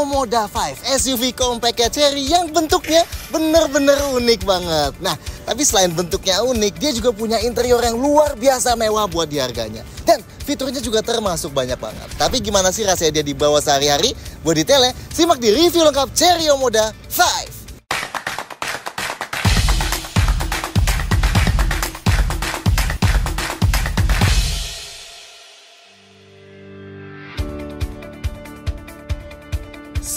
Ini adalah Cherry Omoda 5 SUV compact Cherry yang bentuknya bener-bener unik banget. Nah tapi selain bentuknya unik dia juga punya interior yang luar biasa mewah buat di harganya. Dan fiturnya juga termasuk banyak banget. Tapi gimana sih rasanya dia dibawa sehari-hari? Buat detailnya simak di review lengkap Cherry Omoda 5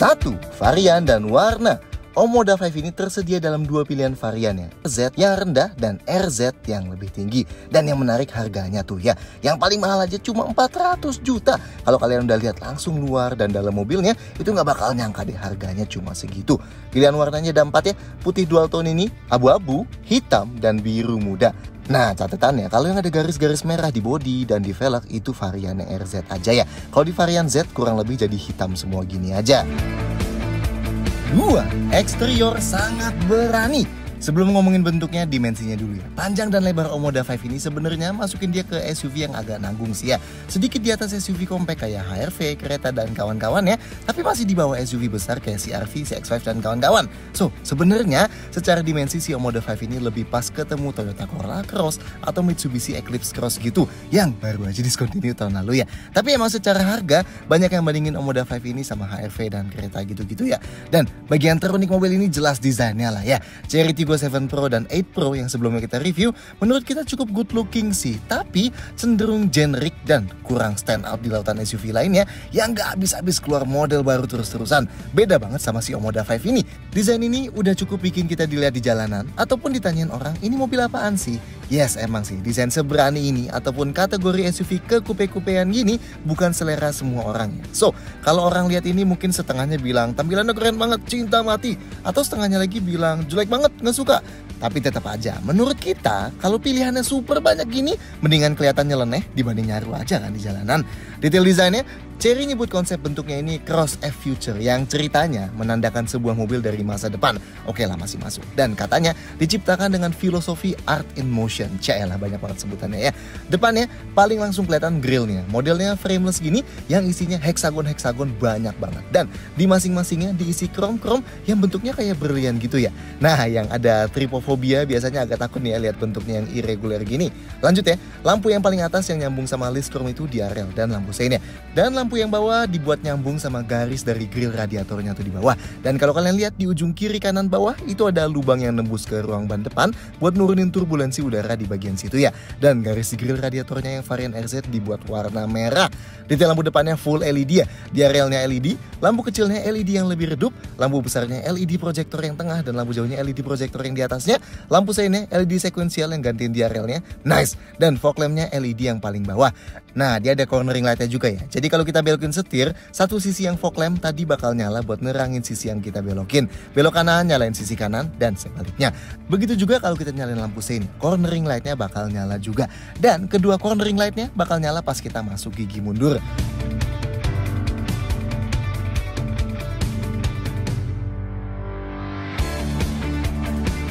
Satu, varian dan warna. Omoda 5 ini tersedia dalam dua pilihan variannya, Z yang rendah dan RZ yang lebih tinggi. Dan yang menarik harganya tuh ya, yang paling mahal aja cuma 400 juta. Kalau kalian udah lihat langsung luar dan dalam mobilnya, itu nggak bakal nyangka deh harganya cuma segitu. Pilihan warnanya ada empat ya, putih dual tone ini, abu-abu, hitam, dan biru muda. Nah catatannya kalau yang ada garis-garis merah di bodi dan di velg itu varian RZ aja ya. Kalau di varian Z kurang lebih jadi hitam semua gini aja. Dua, eksterior sangat berani Sebelum ngomongin bentuknya, dimensinya dulu ya. Panjang dan lebar Omoda 5 ini sebenarnya masukin dia ke SUV yang agak nanggung sih ya. Sedikit di atas SUV compact kayak HRV, kereta dan kawan-kawan ya. Tapi masih di bawah SUV besar kayak CRV, CX-5 dan kawan-kawan. So, sebenarnya secara dimensi si Omoda 5 ini lebih pas ketemu Toyota Corolla Cross atau Mitsubishi Eclipse Cross gitu yang baru aja discontinue tahun lalu ya. Tapi emang secara harga banyak yang bandingin Omoda 5 ini sama HRV dan kereta gitu-gitu ya. Dan bagian terunik mobil ini jelas desainnya lah ya. Charity 27 Pro dan 8 Pro yang sebelumnya kita review menurut kita cukup good looking sih, tapi cenderung generic dan kurang stand out di lautan SUV lainnya yang gak habis-habis keluar model baru terus-terusan. Beda banget sama si Omoda 5 ini. Desain ini udah cukup bikin kita dilihat di jalanan ataupun ditanyain orang, ini mobil apaan sih? Yes, emang sih, desain seberani ini ataupun kategori SUV ke kupe-kupean gini bukan selera semua orang. So, kalau orang lihat ini mungkin setengahnya bilang tampilannya keren banget, cinta mati. Atau setengahnya lagi bilang jelek banget, nggak suka. Tapi tetap aja, menurut kita, kalau pilihannya super banyak gini, mendingan kelihatannya leneh dibanding nyaru aja kan di jalanan. Detail desainnya, Cherry nyebut konsep bentuknya ini Cross F Future yang ceritanya menandakan sebuah mobil dari masa depan. Oke lah masih masuk. Dan katanya diciptakan dengan filosofi art in motion. Caelah banyak banget sebutannya ya. Depannya paling langsung kelihatan grillnya. Modelnya frameless gini yang isinya heksagon-heksagon banyak banget. Dan di masing-masingnya diisi krom-krom yang bentuknya kayak berlian gitu ya. Nah yang ada tripofobia biasanya agak takut nih ya lihat bentuknya yang irregular gini. Lanjut ya, lampu yang paling atas yang nyambung sama list chrome itu di area dan lampu seinnya. Dan lampu lampu yang bawah dibuat nyambung sama garis dari grill radiatornya tuh di bawah. Dan kalau kalian lihat di ujung kiri kanan bawah itu ada lubang yang nembus ke ruang ban depan buat nurunin turbulensi udara di bagian situ ya. Dan garis grill radiatornya yang varian RZ dibuat warna merah. Detail lampu depannya full LED ya. Di arealnya LED, lampu kecilnya LED yang lebih redup, lampu besarnya LED proyektor yang tengah dan lampu jauhnya LED proyektor yang di atasnya, lampu seinnya LED sekuensial yang gantiin di arealnya. Nice. Dan fog lampnya LED yang paling bawah. Nah, dia ada cornering lightnya juga ya. Jadi kalau kita belokin setir, satu sisi yang fog lamp tadi bakal nyala buat nerangin sisi yang kita belokin. Belok kanan nyalain sisi kanan dan sebaliknya. Begitu juga kalau kita nyalain lampu sein, cornering lightnya bakal nyala juga. Dan kedua cornering lightnya bakal nyala pas kita masuk gigi mundur.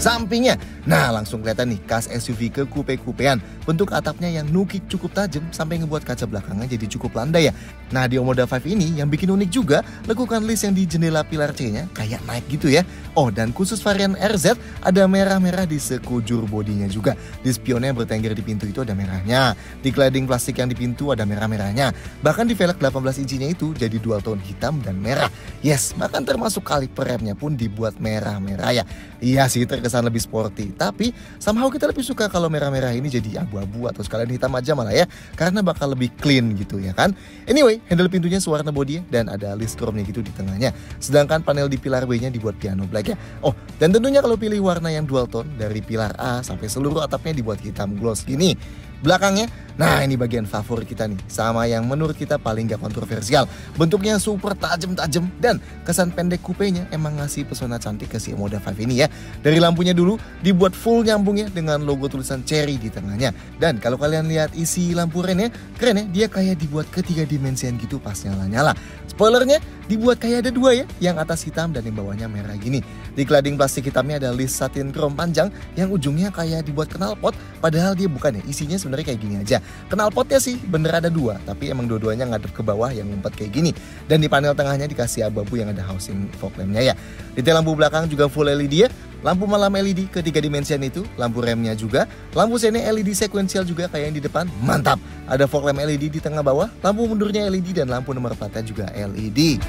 Sampingnya Nah langsung kelihatan nih kas SUV ke kupe-kupean. Bentuk atapnya yang nukik cukup tajam sampai ngebuat kaca belakangnya jadi cukup landai ya. Nah di Omoda 5 ini yang bikin unik juga lekukan list yang di jendela pilar C-nya kayak naik gitu ya. Oh dan khusus varian RZ ada merah-merah di sekujur bodinya juga. Di spionnya bertengger di pintu itu ada merahnya. Di cladding plastik yang di pintu ada merah-merahnya. Bahkan di velg 18 inchinya itu jadi dual tone hitam dan merah. Yes, bahkan termasuk kaliper remnya pun dibuat merah-merah ya. Iya sih terkesan lebih sporty tapi somehow kita lebih suka kalau merah-merah ini jadi abu-abu atau sekalian hitam aja malah ya. Karena bakal lebih clean gitu ya kan. Anyway, handle pintunya sewarna body dan ada list chrome-nya gitu di tengahnya. Sedangkan panel di pilar B-nya dibuat piano black ya. Oh, dan tentunya kalau pilih warna yang dual tone dari pilar A sampai seluruh atapnya dibuat hitam gloss gini. Belakangnya, nah ini bagian favorit kita nih. Sama yang menurut kita paling gak kontroversial. Bentuknya super tajam-tajam dan kesan pendek kupenya emang ngasih pesona cantik ke si Omoda 5 ini ya. Dari lampunya dulu dibuat full nyambung ya dengan logo tulisan cherry di tengahnya. Dan kalau kalian lihat isi lampu rennya, keren ya. Dia kayak dibuat ketiga dimensian gitu pas nyala-nyala. Spoilernya dibuat kayak ada dua ya, yang atas hitam dan yang bawahnya merah gini. Di cladding plastik hitamnya ada list satin chrome panjang yang ujungnya kayak dibuat knalpot, padahal dia bukan ya, isinya sebenarnya kayak gini aja. Knalpotnya sih bener ada dua, tapi emang dua-duanya ngadep ke bawah yang ngumpet kayak gini. Dan di panel tengahnya dikasih abu-abu yang ada housing fog lampnya ya. Detail lampu belakang juga full LED ya. Lampu malam LED ketiga dimensian itu, lampu remnya juga, lampu sene LED sekuensial juga kayak yang di depan, mantap. Ada fog lamp LED di tengah bawah, lampu mundurnya LED dan lampu nomor platnya juga LED.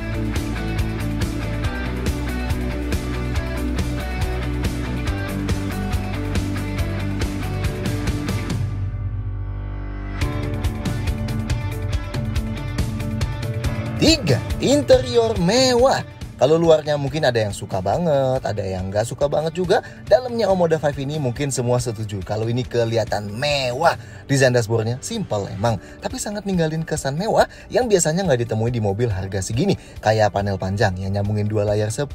Tiga, interior mewah. Kalau luarnya mungkin ada yang suka banget, ada yang nggak suka banget juga. Dalamnya Omoda 5 ini mungkin semua setuju. Kalau ini kelihatan mewah. Desain dashboardnya simple emang, tapi sangat ninggalin kesan mewah yang biasanya nggak ditemui di mobil harga segini. Kayak panel panjang yang nyambungin dua layar 10,25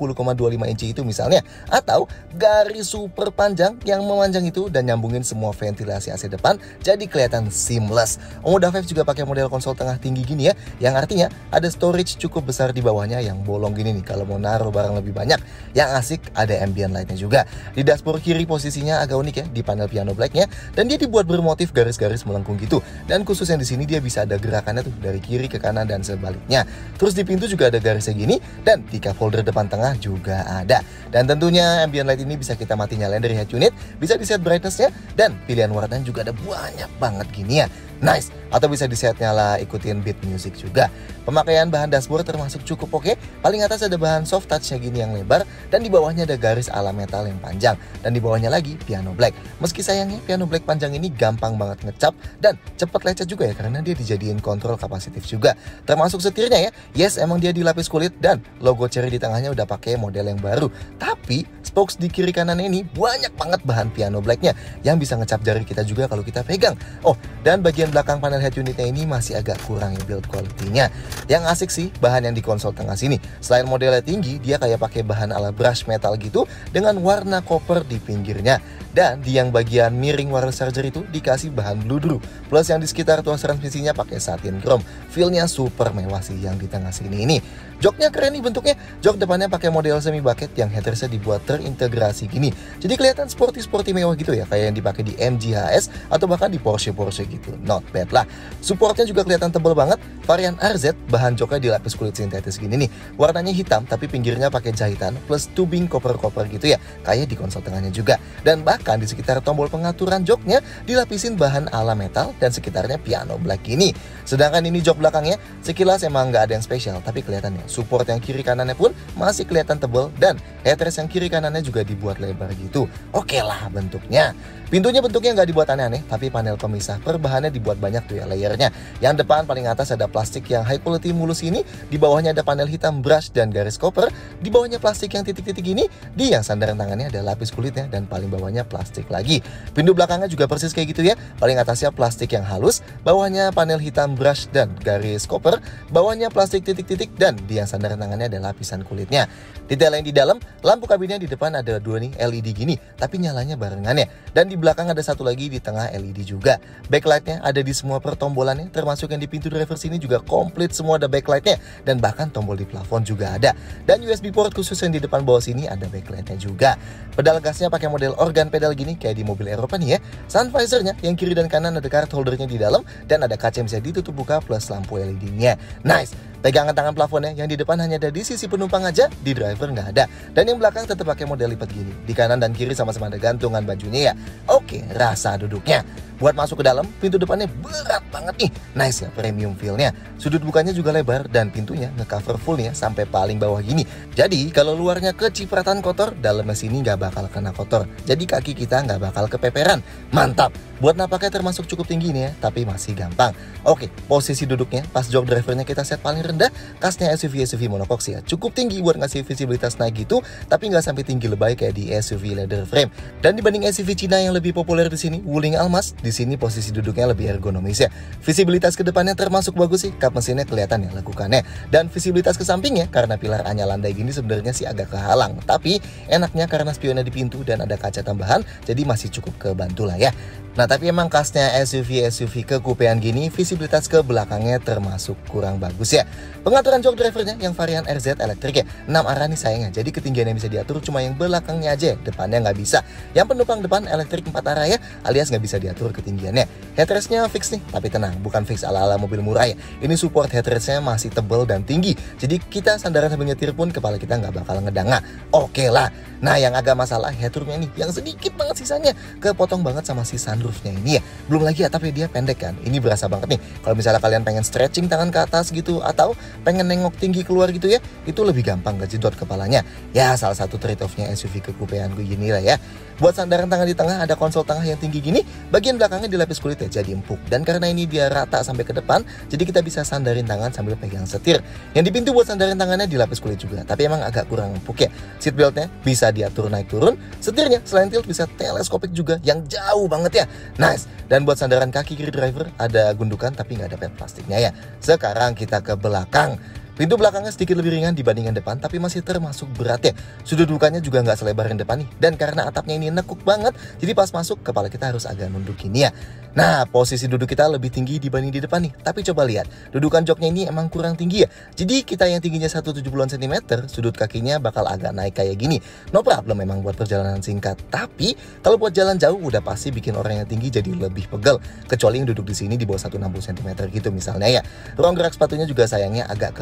inci itu misalnya. Atau garis super panjang yang memanjang itu dan nyambungin semua ventilasi AC depan jadi kelihatan seamless. Omoda 5 juga pakai model konsol tengah tinggi gini ya, yang artinya ada storage cukup besar di bawahnya yang bolong gini nih kalau mau naruh barang lebih banyak. Yang asik ada ambient lightnya juga. Di dashboard kiri posisinya agak unik ya di panel piano blacknya dan dia dibuat bermotif garis-garis melengkung gitu. Dan khusus yang di sini dia bisa ada gerakannya tuh dari kiri ke kanan dan sebaliknya. Terus di pintu juga ada garisnya gini dan di cup holder depan tengah juga ada. Dan tentunya ambient light ini bisa kita mati nyalain dari head unit, bisa di set brightnessnya dan pilihan warna juga ada banyak banget gini ya. Nice. Atau bisa di set nyala ikutin beat music juga. Pemakaian bahan dashboard termasuk cukup oke. Paling atas ada bahan soft touchnya gini yang lebar dan di bawahnya ada garis ala metal yang panjang dan di bawahnya lagi piano black. Meski sayangnya piano black panjang ini gampang banget ngecap dan cepet lecet juga ya karena dia dijadiin kontrol kapasitif juga. Termasuk setirnya ya. Yes, emang dia dilapis kulit dan logo cherry di tengahnya udah pakai model yang baru. Tapi spokes di kiri kanan ini banyak banget bahan piano blacknya yang bisa ngecap jari kita juga kalau kita pegang. Oh, dan bagian belakang panel head unitnya ini masih agak kurang ya build quality-nya. Yang asik sih bahan yang di konsol tengah sini. Selain modelnya tinggi, dia kayak pakai bahan ala brush metal gitu dengan warna copper di pinggirnya. Dan di yang bagian miring wireless charger itu dikasih bahan blue. Plus yang di sekitar tuas transmisinya pakai satin chrome. Feelnya super mewah sih yang di tengah sini ini. Joknya keren nih bentuknya. Jok depannya pakai model semi bucket yang headersnya dibuat terintegrasi gini. Jadi kelihatan sporty-sporty mewah gitu ya, kayak yang dipakai di MG HS atau bahkan di Porsche Porsche gitu. Not bad lah. Supportnya juga kelihatan tebal banget. Varian RZ bahan joknya dilapis kulit sintetis gini nih. Warnanya hitam tapi pinggirnya pakai jahitan plus tubing koper-koper gitu ya, kayak di konsol tengahnya juga. Dan bahkan di sekitar tombol pengaturan joknya dilapisin bahan ala metal dan sekitarnya piano black gini. Sedangkan ini jok belakangnya sekilas emang nggak ada yang spesial tapi kelihatannya Support yang kiri kanannya pun masih kelihatan tebal dan headrest yang kiri kanannya juga dibuat lebar gitu. Oke lah bentuknya. Pintunya bentuknya nggak dibuat aneh-aneh, tapi panel pemisah per bahannya dibuat banyak tuh ya layernya. Yang depan paling atas ada plastik yang high quality mulus ini, di bawahnya ada panel hitam brush dan garis koper, di bawahnya plastik yang titik-titik ini, di yang sandaran tangannya ada lapis kulitnya dan paling bawahnya plastik lagi. Pintu belakangnya juga persis kayak gitu ya, paling atasnya plastik yang halus, bawahnya panel hitam brush dan garis koper, bawahnya plastik titik-titik dan di yang sandaran tangannya ada lapisan kulitnya. Detail yang di dalam, lampu kabinnya di depan ada dua nih LED gini, tapi nyalanya barengannya. Dan di belakang ada satu lagi di tengah LED juga. Backlightnya ada di semua pertombolannya, termasuk yang di pintu driver sini juga komplit semua ada backlightnya. Dan bahkan tombol di plafon juga ada. Dan USB port khusus yang di depan bawah sini ada backlightnya juga. Pedal gasnya pakai model organ pedal gini kayak di mobil Eropa nih ya. Sun visornya yang kiri dan kanan ada card holdernya di dalam dan ada kaca yang bisa ditutup buka plus lampu LED-nya. Nice. Pegangan tangan plafonnya yang di depan hanya ada di sisi penumpang aja, di driver nggak ada. Dan yang belakang tetap pakai model lipat gini. Di kanan dan kiri sama-sama ada gantungan bajunya ya. Oke, rasa duduknya. Buat masuk ke dalam, pintu depannya berat banget nih. Nice ya premium feel-nya. Sudut bukanya juga lebar dan pintunya ngecover fullnya sampai paling bawah gini. Jadi kalau luarnya kecipratan kotor, dalamnya sini nggak bakal kena kotor. Jadi kaki kita nggak bakal kepeperan. Mantap! Buat napaknya termasuk cukup tinggi nih ya, tapi masih gampang. Oke, posisi duduknya pas jok drivernya kita set paling rendah, kasnya SUV-SUV monocoque sih ya. Cukup tinggi buat ngasih visibilitas naik gitu, tapi nggak sampai tinggi lebay kayak di SUV leather frame. Dan dibanding SUV Cina yang lebih populer di sini, Wuling Almas, di sini posisi duduknya lebih ergonomis ya. Visibilitas ke depannya termasuk bagus sih, kap mesinnya kelihatan ya lekukannya. Dan visibilitas ke sampingnya, karena pilar A landai gini sebenarnya sih agak kehalang. Tapi enaknya karena spionnya di pintu dan ada kaca tambahan, jadi masih cukup kebantu lah ya. Nah tapi emang khasnya SUV-SUV kekupean gini visibilitas ke belakangnya termasuk kurang bagus ya. Pengaturan jok drivernya yang varian RZ elektrik ya 6 arah nih sayangnya jadi ketinggian yang bisa diatur cuma yang belakangnya aja depannya nggak bisa. Yang penumpang depan elektrik 4 arah ya alias nggak bisa diatur ketinggiannya. Headrestnya fix nih, tapi tenang, bukan fix ala-ala mobil murah ya. Ini support headrestnya masih tebal dan tinggi. Jadi kita sandaran sambil nyetir pun kepala kita nggak bakal ngedanga. Oke lah. Nah yang agak masalah headroomnya nih, yang sedikit banget sisanya. Kepotong banget sama si sunroofnya ini ya. Belum lagi atapnya dia pendek kan. Ini berasa banget nih. Kalau misalnya kalian pengen stretching tangan ke atas gitu, atau pengen nengok tinggi keluar gitu ya, itu lebih gampang kejedot kepalanya. Ya salah satu trade-offnya SUV kekupean gue gini lah ya. Buat sandaran tangan di tengah ada konsol tengah yang tinggi gini, bagian belakangnya dilapis kulit ya jadi empuk. Dan karena ini dia rata sampai ke depan, jadi kita bisa sandarin tangan sambil pegang setir. Yang di pintu buat sandarin tangannya dilapis kulit juga, tapi emang agak kurang empuk ya. Seat beltnya bisa diatur naik turun, setirnya selain tilt bisa teleskopik juga yang jauh banget ya. Nice. Dan buat sandaran kaki kiri driver ada gundukan tapi nggak ada pet plastiknya ya. Sekarang kita ke belakang. Pintu belakangnya sedikit lebih ringan dibandingkan depan, tapi masih termasuk berat ya. Sudut duduknya juga nggak selebar yang depan nih. Dan karena atapnya ini nekuk banget, jadi pas masuk kepala kita harus agak nunduk ini ya. Nah, posisi duduk kita lebih tinggi dibanding di depan nih. Tapi coba lihat, dudukan joknya ini emang kurang tinggi ya. Jadi kita yang tingginya 170-an cm, sudut kakinya bakal agak naik kayak gini. No problem memang buat perjalanan singkat. Tapi kalau buat jalan jauh udah pasti bikin orang yang tinggi jadi lebih pegel. Kecuali yang duduk di sini di bawah 160 cm gitu misalnya ya. Ruang gerak sepatunya juga sayangnya agak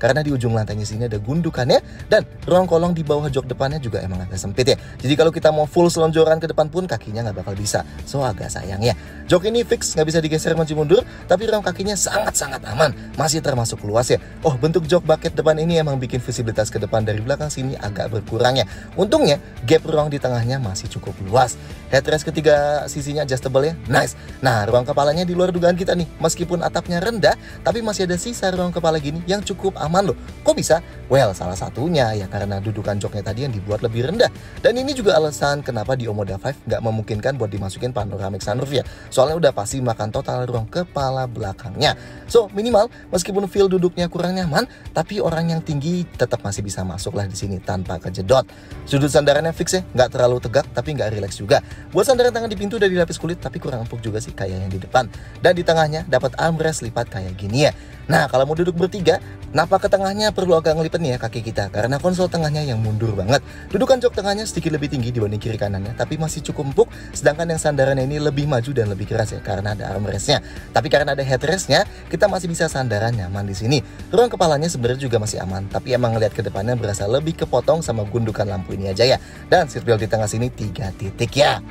Karena di ujung lantainya sini ada gundukannya. Dan ruang kolong di bawah jok depannya juga emang agak sempit ya. Jadi kalau kita mau full selonjoran ke depan pun kakinya nggak bakal bisa. So agak sayang ya. Jok ini fix nggak bisa digeser maju mundur, tapi ruang kakinya sangat-sangat aman, masih termasuk luas ya. Oh bentuk jok bucket depan ini emang bikin visibilitas ke depan dari belakang sini agak berkurang ya. Untungnya gap ruang di tengahnya masih cukup luas. Headrest ketiga sisinya adjustable ya, nice. Nah ruang kepalanya di luar dugaan kita nih, meskipun atapnya rendah, tapi masih ada sisa ruang kepala gini yang cukup aman loh. Kok bisa? Well salah satunya ya karena dudukan joknya tadi yang dibuat lebih rendah. Dan ini juga alasan kenapa di Omoda 5 nggak memungkinkan buat dimasukin panoramic sunroof ya. Soalnya udah pasti makan total ruang kepala belakangnya. So, minimal meskipun feel duduknya kurang nyaman, tapi orang yang tinggi tetap masih bisa masuk lah di sini tanpa kejedot. Sudut sandarannya fix ya, nggak terlalu tegak tapi nggak rileks juga. Buat sandaran tangan di pintu dari lapis kulit tapi kurang empuk juga sih kayak yang di depan. Dan di tengahnya dapat armrest lipat kayak gini ya. Nah, kalau mau duduk bertiga, napak ke tengahnya perlu agak ngelipet nih ya kaki kita karena konsol tengahnya yang mundur banget. Dudukan jok tengahnya sedikit lebih tinggi dibanding kiri kanannya, tapi masih cukup empuk. Sedangkan yang sandarannya ini lebih maju dan lebih keras ya karena ada armrestnya. Tapi karena ada headrestnya, kita masih bisa sandaran nyaman di sini. Ruang kepalanya sebenarnya juga masih aman, tapi emang ngeliat ke depannya berasa lebih kepotong sama gundukan lampu ini aja ya. Dan seatbelt di tengah sini tiga titik ya.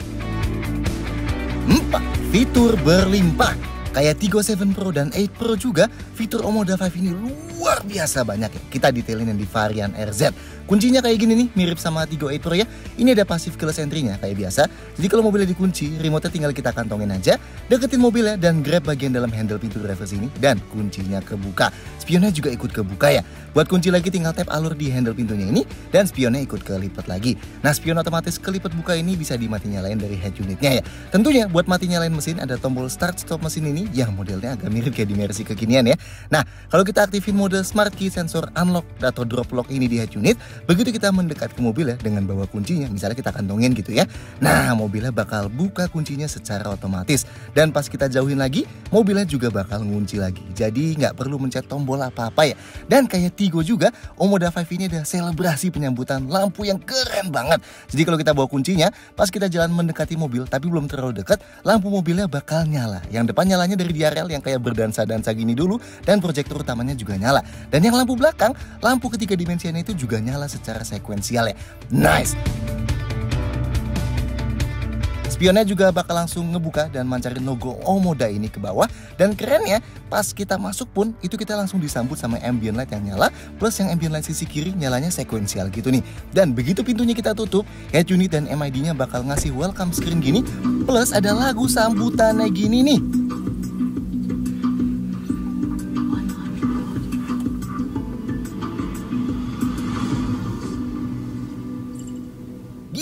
4. Fitur berlimpah Kayak Tigo 7 Pro dan 8 Pro juga, fitur Omoda 5 ini luar biasa banyak ya. Kita detailin yang di varian RZ. Kuncinya kayak gini nih, mirip sama Tigo 8 Pro ya. Ini ada passive keyless entry-nya kayak biasa. Jadi kalau mobilnya dikunci, remote tinggal kita kantongin aja, deketin mobilnya dan grab bagian dalam handle pintu driver sini dan kuncinya kebuka. Spionnya juga ikut kebuka ya. Buat kunci lagi tinggal tap alur di handle pintunya ini dan spionnya ikut kelipat lagi. Nah, spion otomatis kelipat buka ini bisa dimati nyalain dari head unitnya ya. Tentunya buat mati nyalain mesin ada tombol start stop mesin ini yang modelnya agak mirip kayak di Mercy kekinian ya. Nah, kalau kita aktifin mode smart key sensor unlock atau drop lock ini di head unit, begitu kita mendekat ke mobil ya dengan bawa kuncinya, misalnya kita kantongin gitu ya. Nah, mobilnya bakal buka kuncinya secara otomatis. Dan pas kita jauhin lagi, mobilnya juga bakal ngunci lagi. Jadi nggak perlu mencet tombol apa-apa ya. Dan kayak Tigo juga, Omoda 5 ini ada selebrasi penyambutan lampu yang keren banget. Jadi kalau kita bawa kuncinya, pas kita jalan mendekati mobil tapi belum terlalu dekat, lampu mobilnya bakal nyala. Yang depan nyalanya dari DRL yang kayak berdansa-dansa gini dulu dan proyektor utamanya juga nyala. Dan yang lampu belakang, lampu ketiga dimensinya itu juga nyala secara sekuensial ya. Nice! Spionnya juga bakal langsung ngebuka dan mancarin logo Omoda ini ke bawah. Dan kerennya, pas kita masuk pun, itu kita langsung disambut sama ambient light yang nyala, plus yang ambient light sisi kiri nyalanya sekuensial gitu nih. Dan begitu pintunya kita tutup, head unit dan MID-nya bakal ngasih welcome screen gini, plus ada lagu sambutannya gini nih.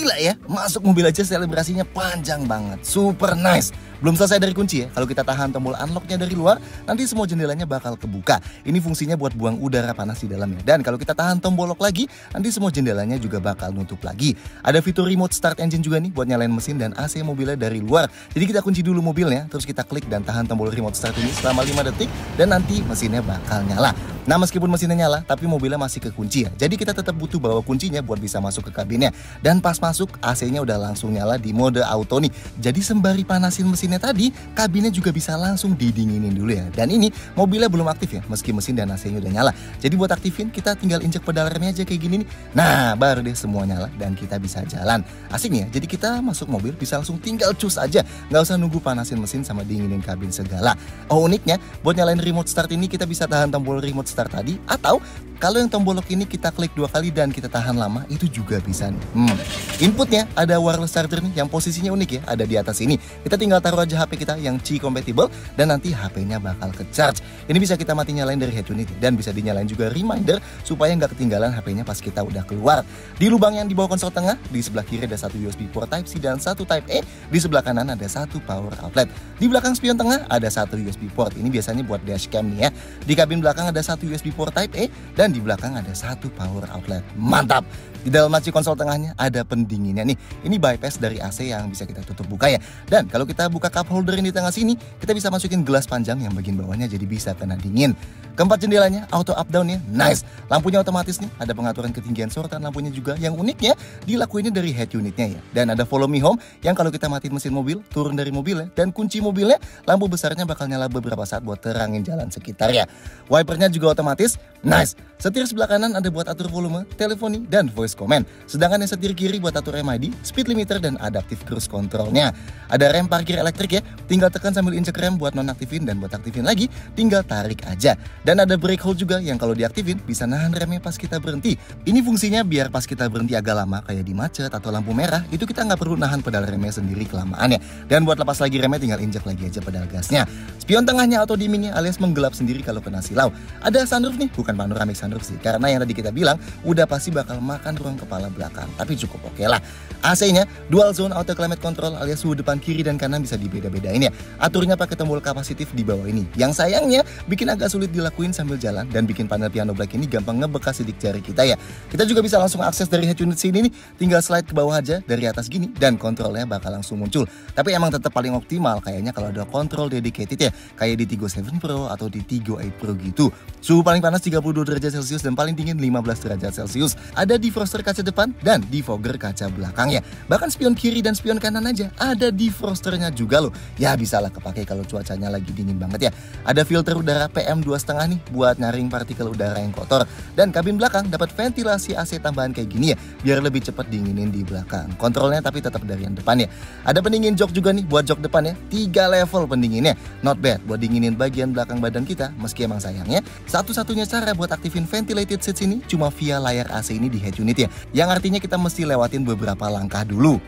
Gila ya, masuk mobil aja selebrasinya panjang banget. Super nice. Belum selesai dari kunci ya. Kalau kita tahan tombol unlocknya dari luar, nanti semua jendelanya bakal kebuka. Ini fungsinya buat buang udara panas di dalamnya. Dan kalau kita tahan tombol lock lagi, nanti semua jendelanya juga bakal nutup lagi. Ada fitur remote start engine juga nih buat nyalain mesin dan AC mobilnya dari luar. Jadi kita kunci dulu mobilnya, terus kita klik dan tahan tombol remote start ini selama 5 detik dan nanti mesinnya bakal nyala. Nah meskipun mesinnya nyala, tapi mobilnya masih kekunci ya. Jadi kita tetap butuh bawa kuncinya buat bisa masuk ke kabinnya. Dan pas masuk, AC-nya udah langsung nyala di mode auto nih. Jadi sembari panasin mesinnya tadi, kabinnya juga bisa langsung didinginin dulu ya. Dan ini mobilnya belum aktif ya, meski mesin dan AC-nya udah nyala. Jadi buat aktifin, kita tinggal injek pedal remnya aja kayak gini nih. Nah, baru deh semua nyala dan kita bisa jalan. Asik nih ya, jadi kita masuk mobil bisa langsung tinggal cus aja. Nggak usah nunggu panasin mesin sama dinginin kabin segala. Oh uniknya, buat nyalain remote start ini kita bisa tahan tombol remote start tadi atau kalau yang tombol lock ini kita klik dua kali dan kita tahan lama, itu juga bisa nih. Hmm. Inputnya ada wireless charger nih yang posisinya unik ya, ada di atas ini. Kita tinggal taruh aja HP kita yang Qi compatible dan nanti HP-nya bakal ke charge. Ini bisa kita mati nyalain dari head unit dan bisa dinyalain juga reminder supaya nggak ketinggalan HP-nya pas kita udah keluar. Di lubang yang di bawah konsol tengah, di sebelah kiri ada satu USB port Type C dan satu Type E. Di sebelah kanan ada satu power outlet. Di belakang spion tengah ada satu USB port. Ini biasanya buat dashcam nih ya. Di kabin belakang ada satu USB port Type E dan di belakang ada satu power outlet. Mantap! Di dalam laci konsol tengahnya ada pendinginnya nih. Ini bypass dari AC yang bisa kita tutup buka ya. Dan kalau kita buka cup holder ini di tengah sini, kita bisa masukin gelas panjang yang bagian bawahnya jadi bisa kena dingin. Keempat jendelanya auto up down ya, nice. Lampunya otomatis nih, ada pengaturan ketinggian sorotan lampunya juga. Yang uniknya dilakuinnya dari head unitnya ya. Dan ada follow me home yang kalau kita matiin mesin mobil, turun dari mobil ya, dan kunci mobilnya, lampu besarnya bakal nyala beberapa saat buat terangin jalan sekitar ya. Wipernya juga otomatis, nice. Setir sebelah kanan ada buat atur volume, teleponi, dan voice command. Sedangkan yang setir kiri buat atur MID, speed limiter, dan adaptive cruise controlnya. Ada rem parkir elektrik ya, tinggal tekan sambil injek rem buat nonaktifin dan buat aktifin lagi, tinggal tarik aja. Dan ada brake hold juga yang kalau diaktifin bisa nahan remnya pas kita berhenti. Ini fungsinya biar pas kita berhenti agak lama kayak di macet atau lampu merah, itu kita nggak perlu nahan pedal remnya sendiri kelamaan ya. Dan buat lepas lagi remnya tinggal injek lagi aja pedal gasnya. Spion tengahnya auto dimmingnya alias menggelap sendiri kalau kena silau. Ada sunroof nih, bukan panoramic sunroof sih karena yang tadi kita bilang udah pasti bakal makan ruang kepala belakang tapi cukup oke okay lah. AC-nya dual zone auto climate control alias suhu depan kiri dan kanan bisa dibeda-bedain ya. Aturnya pakai tombol kapasitif di bawah ini. Yang sayangnya bikin agak sulit dilakuin sambil jalan dan bikin panel piano black ini gampang ngebekas sidik jari kita ya. Kita juga bisa langsung akses dari head unit sini nih. Tinggal slide ke bawah aja dari atas gini dan kontrolnya bakal langsung muncul. Tapi emang tetap paling optimal kayaknya kalau ada kontrol dedicated ya. Kayak di Tigo 7 Pro atau di Tigo 8 Pro gitu. Suhu paling panas 32 derajat Celcius dan paling dingin 15 derajat Celcius. Ada defroster kaca depan dan defogger kaca belakangnya. Bahkan spion kiri dan spion kanan aja ada defrosternya juga loh. Ya bisalah kepake kalau cuacanya lagi dingin banget ya. Ada filter udara PM 2,5 nih buat nyaring partikel udara yang kotor. Dan kabin belakang dapat ventilasi AC tambahan kayak gini ya, biar lebih cepat dinginin di belakang. Kontrolnya tapi tetap dari yang depan ya. Ada pendingin jok juga nih buat jok depan ya. Tiga level pendinginnya. Not bad buat dinginin bagian belakang badan kita. Meski emang sayangnya, satu-satunya cara buat aktifin ventilator Heated seats ini cuma via layar AC ini di head unit ya, yang artinya kita mesti lewatin beberapa langkah dulu.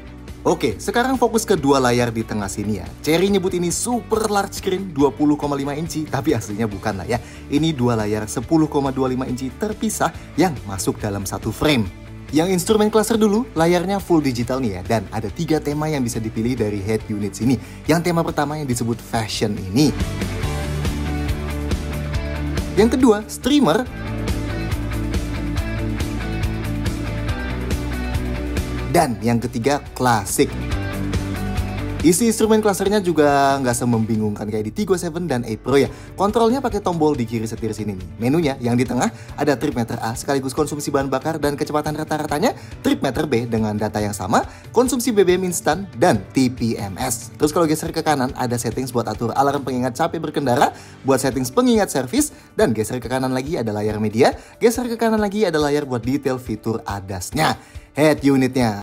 Oke, sekarang fokus ke dua layar di tengah sini ya. Cherry nyebut ini super large screen 20,5 inci, tapi aslinya bukan lah ya. Ini dua layar 10,25 inci terpisah yang masuk dalam satu frame. Yang instrumen cluster dulu, layarnya full digital nih ya, dan ada tiga tema yang bisa dipilih dari head unit sini. Yang tema pertama yang disebut fashion ini. Yang kedua, streamer Dan yang ketiga, klasik. Isi instrumen klasernya juga nggak semembingungkan kayak di Tigo 7 dan 8 Pro ya. Kontrolnya pakai tombol di kiri setir sini nih. Menunya yang di tengah ada trip meter A sekaligus konsumsi bahan bakar dan kecepatan rata-ratanya trip meter B dengan data yang sama, konsumsi BBM instan dan TPMS. Terus kalau geser ke kanan ada settings buat atur alarm pengingat capek berkendara, buat settings pengingat servis, dan geser ke kanan lagi ada layar media, geser ke kanan lagi ada layar buat detail fitur ADAS-nya head unitnya.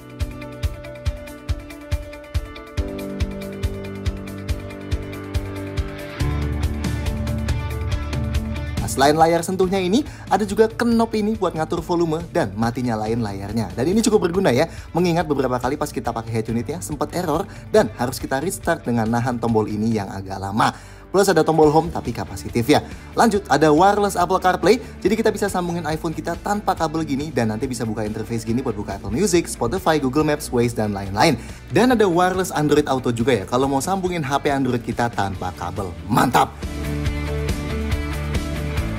Selain layar sentuhnya ini, ada juga knop ini buat ngatur volume dan mati nyalain layarnya. Dan ini cukup berguna ya, mengingat beberapa kali pas kita pakai head unitnya sempat error dan harus kita restart dengan nahan tombol ini yang agak lama. Plus ada tombol home tapi kapasitif ya. Lanjut, ada wireless Apple CarPlay. Jadi kita bisa sambungin iPhone kita tanpa kabel gini dan nanti bisa buka interface gini buat buka Apple Music, Spotify, Google Maps, Waze, dan lain-lain. Dan ada wireless Android Auto juga ya kalau mau sambungin HP Android kita tanpa kabel. Mantap!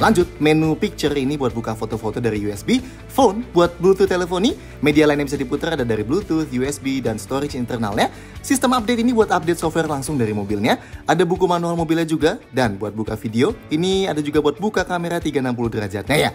Lanjut, menu picture ini buat buka foto-foto dari USB, phone buat Bluetooth teleponi, media lain yang bisa diputar ada dari Bluetooth, USB, dan storage internalnya. Sistem update ini buat update software langsung dari mobilnya, ada buku manual mobilnya juga, dan buat buka video, ini ada juga buat buka kamera 360 derajatnya ya.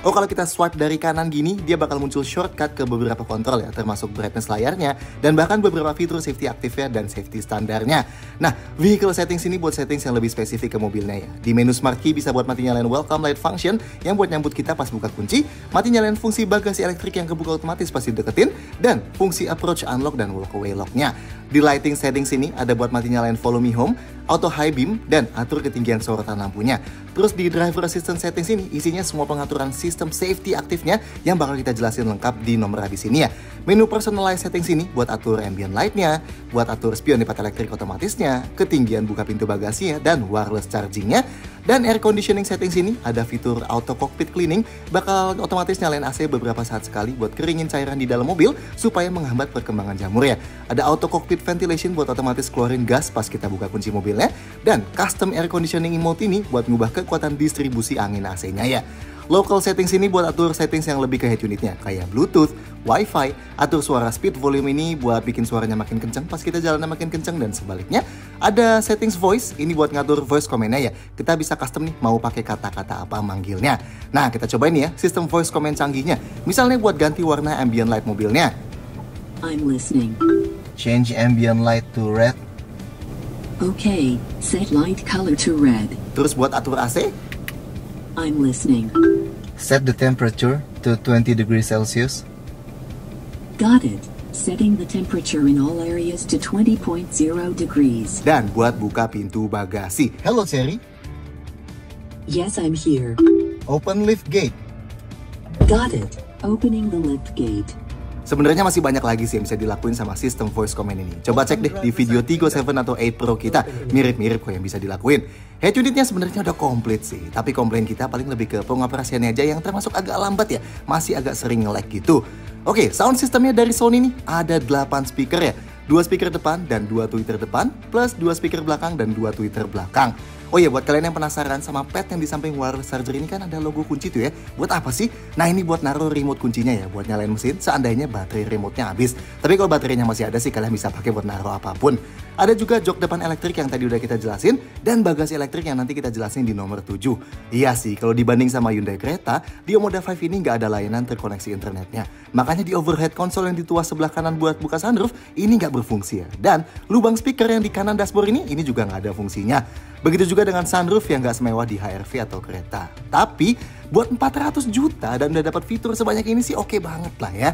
Oh kalau kita swipe dari kanan gini, dia bakal muncul shortcut ke beberapa kontrol ya, termasuk brightness layarnya, dan bahkan beberapa fitur safety aktifnya dan safety standarnya. Nah, vehicle settings ini buat settings yang lebih spesifik ke mobilnya ya. Di menu smart key bisa buat mati nyalain welcome light function yang buat nyambut kita pas buka kunci, mati nyalain fungsi bagasi elektrik yang kebuka otomatis pas dideketin, dan fungsi approach unlock dan walk away locknya. Di lighting settings ini ada buat mati nyalain volume home, auto high beam, dan atur ketinggian sorotan lampunya. Terus di driver assistant settings ini isinya semua pengaturan sistem safety aktifnya yang bakal kita jelasin lengkap di nomor habis ini ya. Menu personalized settings ini buat atur ambient lightnya, buat atur spion lipat elektrik otomatisnya, ketinggian buka pintu bagasi ya, dan wireless chargingnya. Dan air conditioning settings ini ada fitur auto cockpit cleaning, bakal otomatis nyalain AC beberapa saat sekali buat keringin cairan di dalam mobil supaya menghambat perkembangan jamur ya. Ada auto cockpit ventilation buat otomatis keluarin gas pas kita buka kunci mobilnya, dan custom air conditioning mode ini buat ngubah kekuatan distribusi angin AC-nya ya. Local settings ini buat atur settings yang lebih ke head unitnya, kayak Bluetooth, Wi-Fi, atur suara speed volume ini buat bikin suaranya makin kencang pas kita jalannya makin kencang dan sebaliknya. Ada settings voice, ini buat ngatur voice command-nya ya. Kita bisa custom nih mau pakai kata-kata apa manggilnya. Nah, kita cobain ya sistem voice command canggihnya. Misalnya buat ganti warna ambient light mobilnya. I'm listening. Change ambient light to red. Okay, set light color to red. Terus buat atur AC, I'm listening. set the temperature to 20 degrees Celsius. Got it. Setting the temperature in all areas to 20.0 degrees. Dan buat buka pintu bagasi. Hello Siri, Yes, I'm here. open lift gate. Got it. Opening the lift gate. Sebenarnya masih banyak lagi sih yang bisa dilakuin sama sistem voice command ini. Coba cek deh di video Tigo 7 atau 8 Pro kita, mirip-mirip kok yang bisa dilakuin. Head unitnya sebenarnya udah komplit sih, tapi komplain kita paling lebih ke pengoperasiannya aja yang termasuk agak lambat ya, masih agak sering nge-lag gitu. Oke, sound systemnya dari Sony nih ada 8 speaker ya. Dua speaker depan dan dua tweeter depan, plus dua speaker belakang dan dua tweeter belakang. Oh iya, buat kalian yang penasaran sama pad yang di samping wireless charger ini kan ada logo kunci tuh ya. Buat apa sih? Nah ini buat naruh remote kuncinya ya, buat nyalain mesin seandainya baterai remote-nya habis. Tapi kalau baterainya masih ada sih kalian bisa pakai buat naruh apa pun. Ada juga jok depan elektrik yang tadi udah kita jelasin, dan bagasi elektrik yang nanti kita jelasin di nomor 7. Iya sih, kalau dibanding sama Hyundai Creta, di Omoda 5 ini nggak ada layanan terkoneksi internetnya. Makanya di overhead console yang di tuas sebelah kanan buat buka sunroof, ini nggak berfungsi ya. Dan lubang speaker yang di kanan dashboard ini, ini juga nggak ada fungsinya. Begitu juga dengan sunroof yang nggak semewah di HRV atau kereta. Tapi buat 400 juta dan udah dapat fitur sebanyak ini sih oke banget lah ya.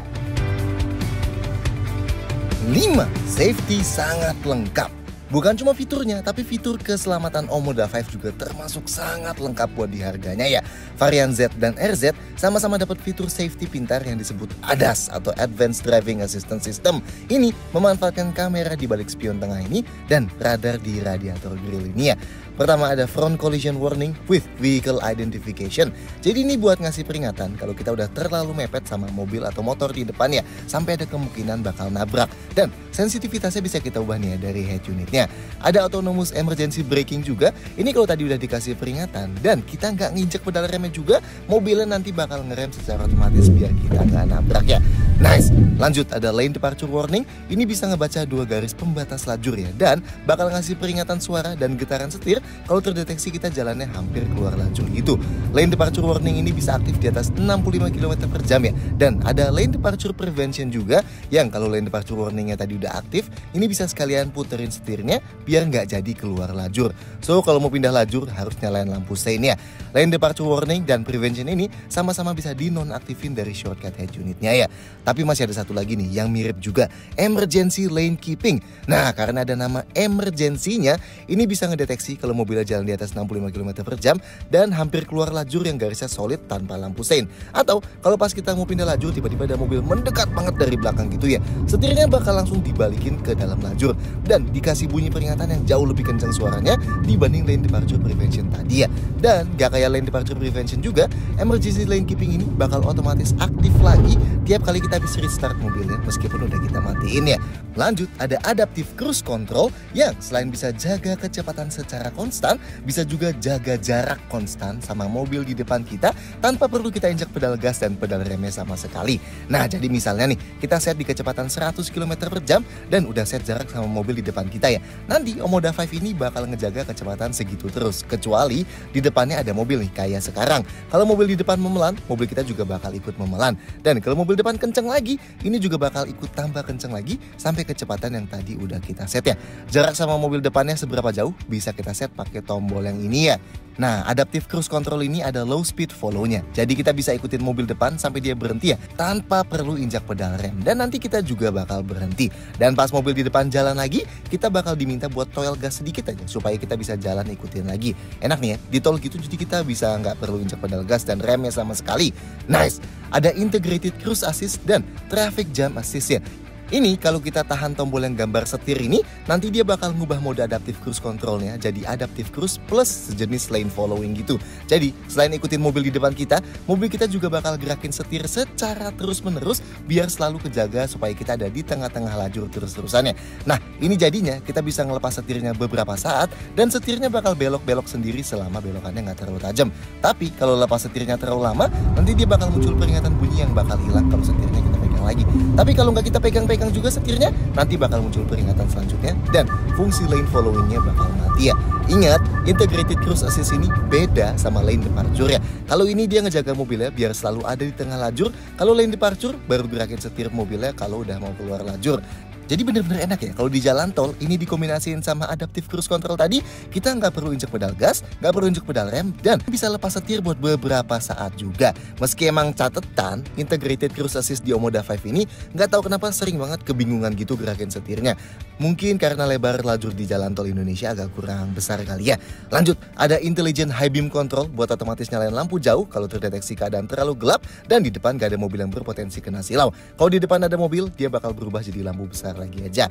5. Safety sangat lengkap. Bukan cuma fiturnya, tapi fitur keselamatan Omoda 5 juga termasuk sangat lengkap buat di harganya ya. Varian Z dan RZ sama-sama dapat fitur safety pintar yang disebut ADAS atau Advanced Driving Assistance System. Ini memanfaatkan kamera di balik spion tengah ini dan radar di radiator grill ini ya. Pertama ada front collision warning with vehicle identification. Jadi ini buat ngasih peringatan kalau kita udah terlalu mepet sama mobil atau motor di depannya sampai ada kemungkinan bakal nabrak. Dan sensitivitasnya bisa kita ubah nih ya dari head unitnya. Ada autonomous emergency braking juga. Ini kalau tadi udah dikasih peringatan dan kita nggak nginjek pedal remnya juga, mobilnya nanti bakal ngerem secara otomatis biar kita nggak nabrak ya. Nice. Lanjut ada lane departure warning. Ini bisa ngebaca dua garis pembatas lajur ya dan bakal ngasih peringatan suara dan getaran setir kalau terdeteksi kita jalannya hampir keluar lajur gitu. Lane departure warning ini bisa aktif di atas 65 km per jam ya. Dan ada lane departure prevention juga yang kalau lane departure warningnya tadi udah aktif, ini bisa sekalian puterin setirnya biar nggak jadi keluar lajur. So kalau mau pindah lajur harus nyalain lampu sein ya. Lane departure warning dan prevention ini sama-sama bisa dinonaktifin dari shortcut head unitnya ya. Tapi masih ada satu lagi nih yang mirip juga, emergency lane keeping. Nah, karena ada nama emergency-nya, ini bisa ngedeteksi kalau mobilnya jalan di atas 65 km per jam dan hampir keluar lajur yang garisnya solid tanpa lampu sein. Atau kalau pas kita mau pindah lajur tiba-tiba ada mobil mendekat banget dari belakang gitu ya, setirnya bakal langsung dibalikin ke dalam lajur dan dikasih bunyi peringatan yang jauh lebih kencang suaranya dibanding lane departure prevention tadi ya. Dan gak kayak lane departure prevention juga, emergency lane keeping ini bakal otomatis aktif lagi tiap kali kita habis restart mobilnya meskipun udah kita matiin ya. Lanjut, ada adaptive cruise control yang selain bisa jaga kecepatan secara konstan, bisa juga jaga jarak konstan sama mobil di depan kita tanpa perlu kita injak pedal gas dan pedal remnya sama sekali. Nah, jadi misalnya nih, kita set di kecepatan 100 km per jam dan udah set jarak sama mobil di depan kita ya. Nanti Omoda 5 ini bakal ngejaga kecepatan segitu terus, kecuali di depannya ada mobil nih kayak sekarang. Kalau mobil di depan memelan, mobil kita juga bakal ikut memelan. Dan kalau mobil depan kenceng lagi, ini juga bakal ikut tambah kenceng lagi sampai kecepatan yang tadi udah kita set ya. Jarak sama mobil depannya seberapa jauh bisa kita set pakai tombol yang ini ya. Nah, adaptive cruise control ini ada low speed follow-nya. Jadi kita bisa ikutin mobil depan sampai dia berhenti ya, tanpa perlu injak pedal rem. Dan nanti kita juga bakal berhenti. Dan pas mobil di depan jalan lagi, kita bakal diminta buat toel gas sedikit aja supaya kita bisa jalan ikutin lagi. Enak nih ya, di tol gitu jadi kita bisa nggak perlu injak pedal gas dan remnya sama sekali. Nice. Ada integrated cruise assist dan traffic jam assist ya. Ini kalau kita tahan tombol yang gambar setir ini, nanti dia bakal ngubah mode adaptive cruise controlnya jadi adaptive cruise plus sejenis lane following gitu. Jadi selain ikutin mobil di depan kita, mobil kita juga bakal gerakin setir secara terus menerus biar selalu kejaga supaya kita ada di tengah-tengah lajur terus-terusannya. Nah ini jadinya kita bisa ngelepas setirnya beberapa saat dan setirnya bakal belok-belok sendiri selama belokannya nggak terlalu tajam. Tapi kalau lepas setirnya terlalu lama, nanti dia bakal muncul peringatan bunyi yang bakal hilang kalau setirnya kita lagi. Tapi kalau nggak kita pegang-pegang juga setirnya, nanti bakal muncul peringatan selanjutnya dan fungsi lane followingnya bakal mati ya. Ingat, integrated cruise assist ini beda sama lane departure ya. Kalau ini dia ngejaga mobilnya biar selalu ada di tengah lajur. Kalau lane departure baru gerakin setir mobilnya kalau udah mau keluar lajur. Jadi bener-bener enak ya kalau di jalan tol ini dikombinasiin sama adaptive cruise control tadi kita nggak perlu injek pedal gas, nggak perlu injek pedal rem dan bisa lepas setir buat beberapa saat juga. Meski emang catetan integrated cruise assist di Omoda 5 ini nggak tahu kenapa sering banget kebingungan gitu gerakin setirnya. Mungkin karena lebar lajur di jalan tol Indonesia agak kurang besar kali ya. Lanjut, ada intelligent high beam control buat otomatis nyalain lampu jauh kalau terdeteksi keadaan terlalu gelap dan di depan gak ada mobil yang berpotensi kena silau. Kalau di depan ada mobil, dia bakal berubah jadi lampu besar lagi aja.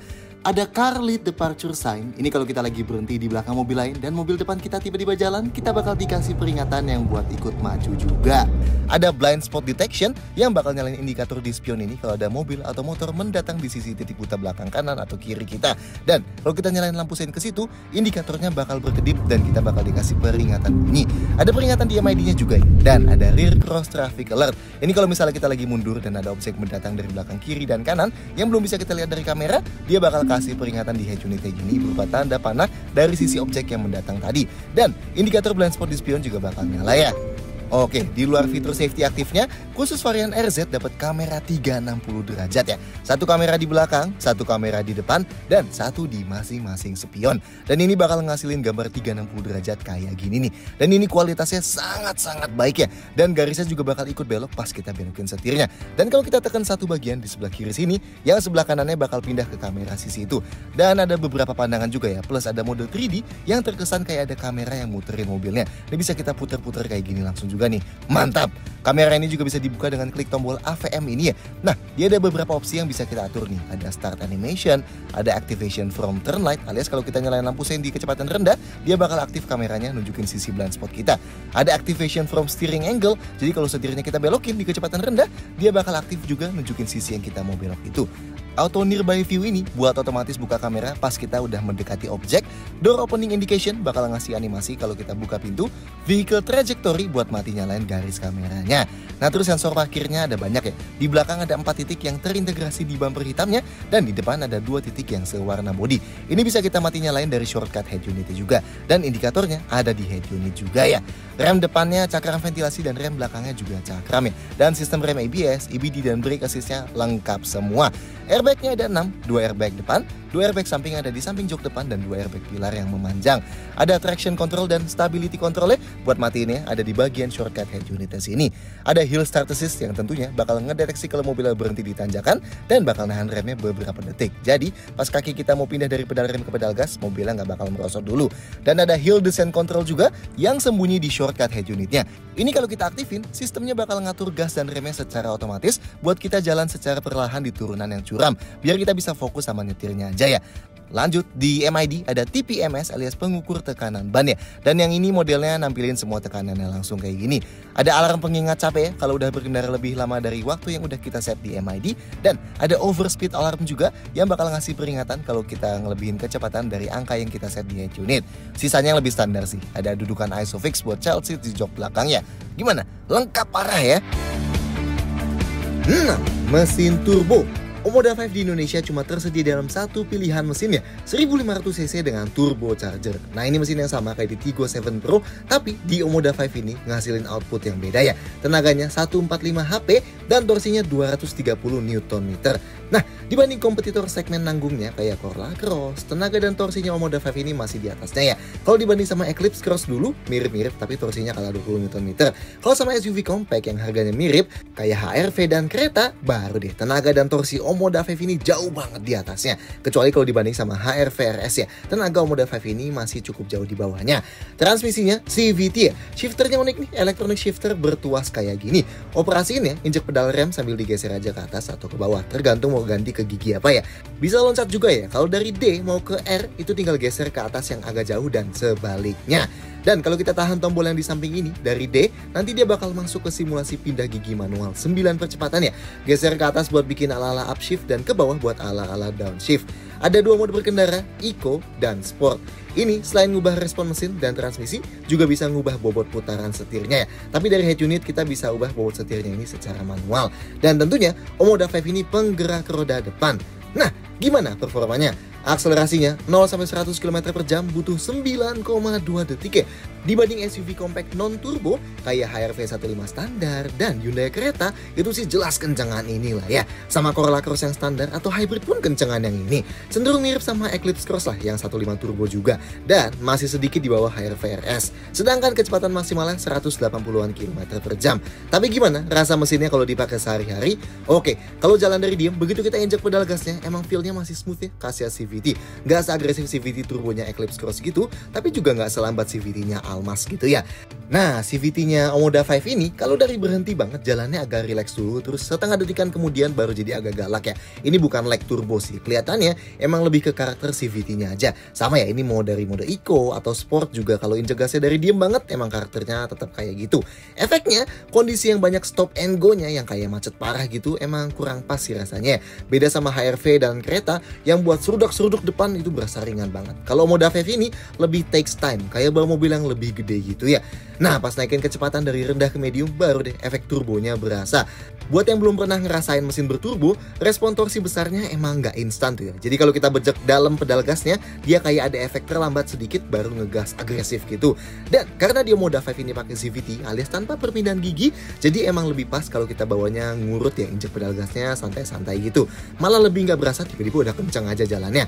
Ada car lead departure sign. Ini kalau kita lagi berhenti di belakang mobil lain dan mobil depan kita tiba-tiba jalan, kita bakal dikasih peringatan yang buat ikut maju juga. Ada blind spot detection yang bakal nyalain indikator di spion ini kalau ada mobil atau motor mendatang di sisi titik buta belakang kanan atau kiri kita. Dan kalau kita nyalain lampu sein ke situ, indikatornya bakal berkedip dan kita bakal dikasih peringatan bunyi. Ada peringatan di MID-nya juga. Dan ada rear cross traffic alert. Ini kalau misalnya kita lagi mundur dan ada objek mendatang dari belakang kiri dan kanan yang belum bisa kita lihat dari kamera, dia bakal kasih peringatan di head unit kayak gini berupa tanda panah dari sisi objek yang mendatang tadi. Dan indikator blind spot di spion juga bakal nyala ya. Oke, di luar fitur safety aktifnya, khusus varian RZ dapat kamera 360 derajat ya. Satu kamera di belakang, satu kamera di depan, dan satu di masing-masing spion. Dan ini bakal ngasilin gambar 360 derajat kayak gini nih. Dan ini kualitasnya sangat-sangat baik ya. Dan garisnya juga bakal ikut belok pas kita belokin setirnya. Dan kalau kita tekan satu bagian di sebelah kiri sini, yang sebelah kanannya bakal pindah ke kamera sisi itu. Dan ada beberapa pandangan juga ya, plus ada mode 3D yang terkesan kayak ada kamera yang muterin mobilnya. Ini bisa kita puter-puter kayak gini langsung juga nih. Mantap. Kamera ini juga bisa dibuka dengan klik tombol AVM ini ya. Nah, dia ada beberapa opsi yang bisa kita atur nih. Ada start animation, ada activation from turn light alias kalau kita nyalain lampu sein di kecepatan rendah, dia bakal aktif kameranya nunjukin sisi blind spot kita. Ada activation from steering angle, jadi kalau setirnya kita belokin di kecepatan rendah, dia bakal aktif juga nunjukin sisi yang kita mau belok itu. Auto nearby view ini buat otomatis buka kamera pas kita udah mendekati objek. Door opening indication bakal ngasih animasi kalau kita buka pintu. Vehicle trajectory buat mati nyalain garis kameranya. Nah terus sensor parkirnya ada banyak ya. Di belakang ada empat titik yang terintegrasi di bumper hitamnya dan di depan ada dua titik yang sewarna body. Ini bisa kita mati nyalain dari shortcut head unitnya juga. Dan indikatornya ada di head unit juga ya. Rem depannya cakram ventilasi dan rem belakangnya juga cakram ya. Dan sistem rem ABS, EBD dan brake assistnya lengkap semua. Airbagnya ada 6, 2 airbag depan, 2 airbag samping ada di samping jok depan dan 2 airbag pilar yang memanjang. Ada traction control dan stability controlnya buat matiin ya ada di bagian shortcut head unitnya sini. Ada hill start assist yang tentunya bakal ngedeteksi kalau mobilnya berhenti di tanjakan dan bakal nahan remnya beberapa detik. Jadi pas kaki kita mau pindah dari pedal rem ke pedal gas, mobilnya nggak bakal merosot dulu. Dan ada hill descent control juga yang sembunyi di shortcut head unitnya. Ini kalau kita aktifin, sistemnya bakal ngatur gas dan remnya secara otomatis buat kita jalan secara perlahan di turunan yang curam, biar kita bisa fokus sama nyetirnya aja ya. Lanjut, di MID ada TPMS alias pengukur tekanan ban ya. Dan yang ini modelnya nampilin semua tekanannya langsung kayak gini. Ada alarm pengingat capek ya kalau udah berkendara lebih lama dari waktu yang udah kita set di MID. Dan ada overspeed alarm juga yang bakal ngasih peringatan kalau kita ngelebihin kecepatan dari angka yang kita set di head unit. Sisanya yang lebih standar sih. Ada dudukan ISOFIX buat child seat di jok belakangnya. Gimana? Lengkap parah ya? Hmm, mesin turbo Omoda 5 di Indonesia cuma tersedia dalam satu pilihan mesinnya, 1500cc dengan turbocharger. Nah ini mesin yang sama kayak di Tigo 7 Pro, tapi di Omoda 5 ini ngasilin output yang beda ya. Tenaganya 145 HP dan torsinya 230 Nm. Nah, dibanding kompetitor segmen nanggungnya kayak Corolla Cross, tenaga dan torsinya Omoda 5 ini masih di atasnya ya. Kalau dibanding sama Eclipse Cross dulu, mirip-mirip tapi torsinya kalah 20 Nm. Kalau sama SUV compact yang harganya mirip, kayak HRV dan kereta, baru deh tenaga dan torsi Omoda 5 ini jauh banget di atasnya. Kecuali kalau dibanding sama HRV RS ya, tenaga Omoda 5 ini masih cukup jauh di bawahnya. Transmisinya CVT ya, shifternya unik nih, electronic shifter bertuas kayak gini. Operasiin ya, injek pedal rem sambil digeser aja ke atas atau ke bawah, tergantung mau ganti ke gigi apa ya. Bisa loncat juga ya, kalau dari D mau ke R itu tinggal geser ke atas yang agak jauh dan sebaliknya. Dan kalau kita tahan tombol yang di samping ini dari D, nanti dia bakal masuk ke simulasi pindah gigi manual 9 percepatan ya. Geser ke atas buat bikin ala-ala upshift dan ke bawah buat ala-ala downshift. Ada dua mode berkendara, Eco dan Sport. Ini selain ngubah respon mesin dan transmisi, juga bisa ngubah bobot putaran setirnya ya. Tapi dari head unit kita bisa ubah bobot setirnya ini secara manual. Dan tentunya Omoda 5 ini penggerak roda depan. Nah, gimana performanya? Akselerasinya 0 sampai 100 km per jam butuh 9,2 detik ya. Dibanding SUV compact non turbo kayak HRV 15 standar dan Hyundai Creta itu sih jelas kencengan inilah ya. Sama Corolla Cross yang standar atau hybrid pun kencengan yang ini. Cenderung mirip sama Eclipse Cross lah yang 15 turbo juga dan masih sedikit di bawah HRV RS. Sedangkan kecepatan maksimalnya 180-an km per jam. Tapi gimana rasa mesinnya kalau dipakai sehari-hari? Oke, kalau jalan dari diem begitu kita injek pedal gasnya emang feel-nya masih smooth ya kasih CVT CVT. Nggak seagresif CVT turbonya Eclipse Cross gitu, tapi juga nggak selambat CVT-nya Almas gitu ya. Nah, CVT-nya Omoda 5 ini kalau dari berhenti banget jalannya agak relax dulu, terus setengah detikan kemudian baru jadi agak galak ya. Ini bukan lag turbo sih, kelihatannya emang lebih ke karakter CVT-nya aja. Sama ya, ini mau dari mode Eco atau Sport juga kalau injek gasnya dari diem banget, emang karakternya tetap kayak gitu. Efeknya, kondisi yang banyak stop and go-nya yang kayak macet parah gitu emang kurang pas sih rasanya. Beda sama HRV dan kereta yang buat serudak-seruduk depan itu berasa ringan banget. Kalau Omoda 5 ini lebih takes time, kayak bawa mobil yang lebih gede gitu ya. Nah, pas naikin kecepatan dari rendah ke medium, baru deh efek turbonya berasa. Buat yang belum pernah ngerasain mesin berturbo, respon torsi besarnya emang nggak instan tuh ya. Jadi kalau kita bejek dalam pedal gasnya, dia kayak ada efek terlambat sedikit baru ngegas agresif gitu. Dan karena dia Moda 5 ini pakai CVT alias tanpa perpindahan gigi, jadi emang lebih pas kalau kita bawanya ngurut ya injek pedal gasnya santai-santai gitu. Malah lebih nggak berasa tiba-tiba udah kencang aja jalannya.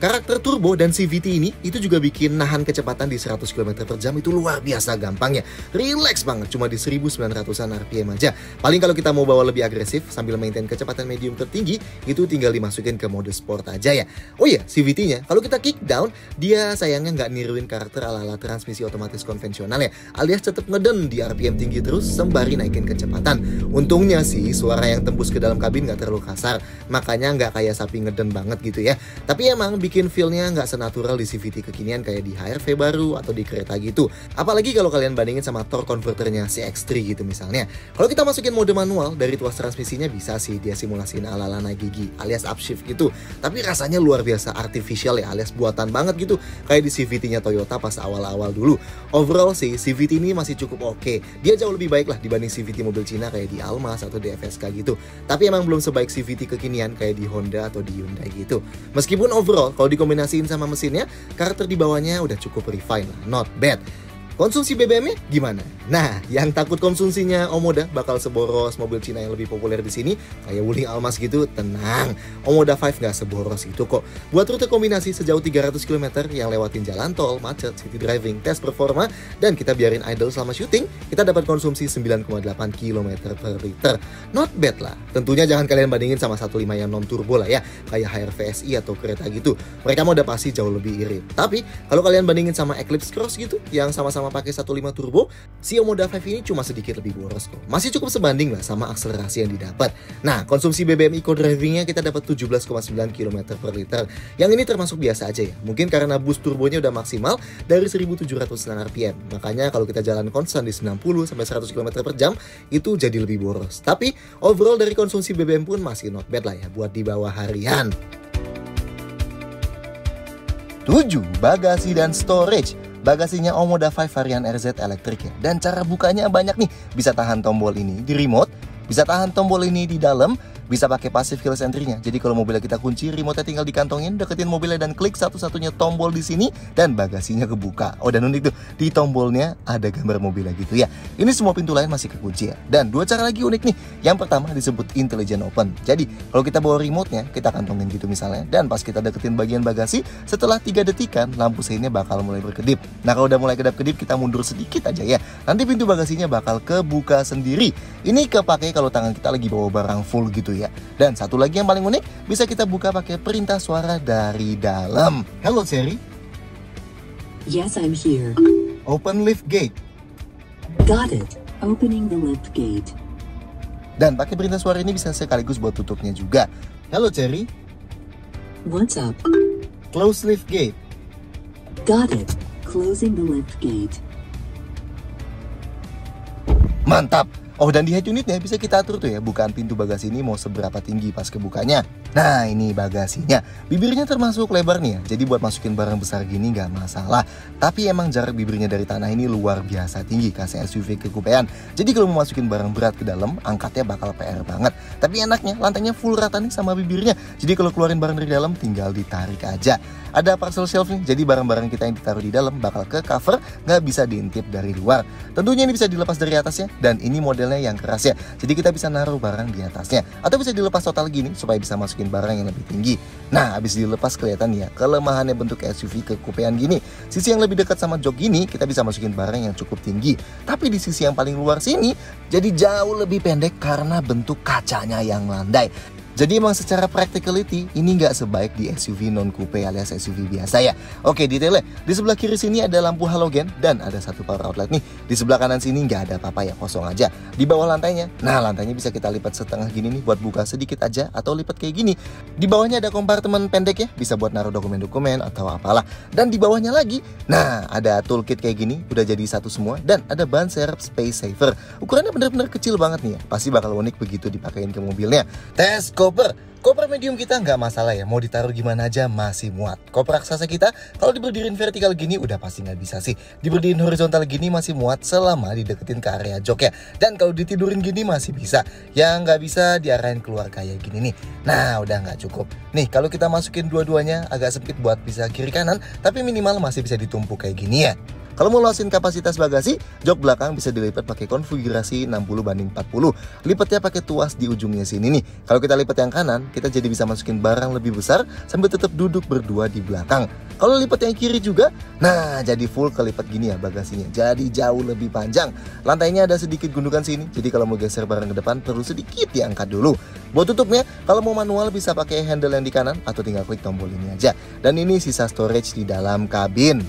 Karakter turbo dan CVT ini itu juga bikin nahan kecepatan di 100 km per jam itu luar biasa gampang ya. Relax banget cuma di 1900-an RPM aja. Paling kalau kita mau bawa lebih agresif sambil maintain kecepatan medium tertinggi itu tinggal dimasukin ke mode sport aja ya. Oh iya, CVT-nya kalau kita kick down dia sayangnya nggak niruin karakter ala-ala transmisi otomatis konvensional ya. Alias tetap ngeden di RPM tinggi terus sembari naikin kecepatan. Untungnya sih suara yang tembus ke dalam kabin nggak terlalu kasar. Makanya nggak kayak sapi ngeden banget gitu ya. Tapi emang bikin feel-nya nggak senatural di CVT kekinian kayak di HRV baru atau di kereta gitu. Apalagi kalau kalian bandingin sama torque converternya CX-3 gitu misalnya. Kalau kita masukin mode manual dari tuas transmisinya bisa sih dia simulasiin ala-ala naik gigi alias upshift gitu. Tapi rasanya luar biasa artificial ya alias buatan banget gitu kayak di CVT-nya Toyota pas awal-awal dulu. Overall sih CVT ini masih cukup oke. Dia jauh lebih baik lah dibanding CVT mobil Cina kayak di Almas atau di FSK gitu. Tapi emang belum sebaik CVT kekinian kayak di Honda atau di Hyundai gitu. Meskipun overall kalau dikombinasiin sama mesinnya, karakter di bawahnya udah cukup refine lah, not bad. Konsumsi BBM-nya gimana? Nah, yang takut konsumsinya Omoda bakal seboros mobil Cina yang lebih populer di sini, kayak Wuling Almas gitu, tenang. Omoda 5 nggak seboros itu kok. Buat rute kombinasi sejauh 300 km yang lewatin jalan tol, macet, city driving, tes performa, dan kita biarin idle selama syuting, kita dapat konsumsi 9,8 km per liter. Not bad lah. Tentunya jangan kalian bandingin sama 15 yang non turbo lah ya, kayak HRV SI atau kereta gitu. Mereka mau udah pasti jauh lebih irit. Tapi kalau kalian bandingin sama Eclipse Cross gitu, yang sama-sama pakai 1.5 turbo, si Omoda 5 ini cuma sedikit lebih boros kok. Masih cukup sebanding lah sama akselerasi yang didapat. Nah, konsumsi BBM Eco Drivingnya kita dapat 17,9 km per liter. Yang ini termasuk biasa aja ya. Mungkin karena boost turbonya udah maksimal dari 1700 rpm. Makanya kalau kita jalan konstan di 90 sampai 100 km per jam itu jadi lebih boros. Tapi overall dari konsumsi BBM pun masih not bad lah ya buat di bawah harian. 7. Bagasi dan storage Bagasinya Omoda 5 varian RZ elektrik ya Dan cara bukanya banyak nih Bisa tahan tombol ini di remote Bisa tahan tombol ini di dalam bisa pakai passive keyless entry-nya. Jadi kalau mobilnya kita kunci, remote-nya tinggal dikantongin, deketin mobilnya dan klik satu-satunya tombol di sini dan bagasinya kebuka. Oh dan unik tuh, di tombolnya ada gambar mobilnya gitu ya. Ini semua pintu lain masih kekunci ya. Dan dua cara lagi unik nih. Yang pertama disebut intelligent open. Jadi kalau kita bawa remote-nya, kita kantongin gitu misalnya. Dan pas kita deketin bagian bagasi, setelah tiga detikan lampu seinnya bakal mulai berkedip. Nah kalau udah mulai kedap-kedip kita mundur sedikit aja ya. Nanti pintu bagasinya bakal kebuka sendiri. Ini kepake kalau tangan kita lagi bawa barang full gitu ya. Dan satu lagi yang paling unik, bisa kita buka pakai perintah suara dari dalam. Hello Siri. Yes, I'm here. Open lift gate. Got it. Opening the lift gate. Dan pakai perintah suara ini bisa sekaligus buat tutupnya juga. Hello Cherry. What's up? Close lift gate. Got it. Closing the lift gate. Mantap. Oh dan di head unitnya bisa kita atur tuh ya bukaan pintu bagasi ini mau seberapa tinggi pas kebukanya. Nah ini bagasinya, bibirnya termasuk lebar nih ya, jadi buat masukin barang besar gini nggak masalah. Tapi emang jarak bibirnya dari tanah ini luar biasa tinggi kasih SUV kekupean. Jadi kalau mau masukin barang berat ke dalam, angkatnya bakal PR banget. Tapi enaknya lantainya full rata nih sama bibirnya. Jadi kalau keluarin barang dari dalam tinggal ditarik aja. Ada parcel shelf nih, jadi barang-barang kita yang ditaruh di dalam bakal ke cover, nggak bisa diintip dari luar. Tentunya ini bisa dilepas dari atasnya, dan ini yang keras ya. Jadi kita bisa naruh barang di atasnya. Atau bisa dilepas total gini, supaya bisa masukin barang yang lebih tinggi. Nah, habis dilepas kelihatan ya, kelemahannya bentuk SUV kekupean gini. Sisi yang lebih dekat sama jok gini, kita bisa masukin barang yang cukup tinggi. Tapi di sisi yang paling luar sini, jadi jauh lebih pendek karena bentuk kacanya yang landai. Jadi emang secara practicality ini nggak sebaik di SUV non coupe alias SUV biasa ya. Oke detailnya di sebelah kiri sini ada lampu halogen dan ada satu power outlet nih. Di sebelah kanan sini nggak ada apa-apa ya kosong aja. Di bawah lantainya, nah lantainya bisa kita lipat setengah gini nih buat buka sedikit aja atau lipat kayak gini. Di bawahnya ada kompartemen pendek ya, bisa buat naruh dokumen-dokumen atau apalah. Dan di bawahnya lagi, nah ada toolkit kayak gini udah jadi satu semua dan ada ban serep space saver. Ukurannya bener-bener kecil banget nih ya. Pasti bakal unik begitu dipakein ke mobilnya. Tes koper. Koper medium kita nggak masalah ya, mau ditaruh gimana aja masih muat. Koper raksasa kita kalau diberdiriin vertikal gini udah pasti nggak bisa sih. Diberdiriin horizontal gini masih muat selama dideketin ke area jok ya. Dan kalau ditidurin gini masih bisa. Yang nggak bisa diarahin keluar kayak gini nih. Nah udah nggak cukup. Nih kalau kita masukin dua-duanya agak sempit buat bisa kiri kanan, tapi minimal masih bisa ditumpuk kayak gini ya. Kalau mau luasin kapasitas bagasi, jok belakang bisa dilipat pakai konfigurasi 60 banding 40. Lipatnya pakai tuas di ujungnya sini nih. Kalau kita lipat yang kanan, kita jadi bisa masukin barang lebih besar sambil tetap duduk berdua di belakang. Kalau lipat yang kiri juga, nah jadi full kelipat gini ya bagasinya. Jadi jauh lebih panjang. Lantainya ada sedikit gundukan sini, jadi kalau mau geser barang ke depan perlu sedikit diangkat dulu. Buat tutupnya, kalau mau manual bisa pakai handle yang di kanan atau tinggal klik tombol ini aja. Dan ini sisa storage di dalam kabin.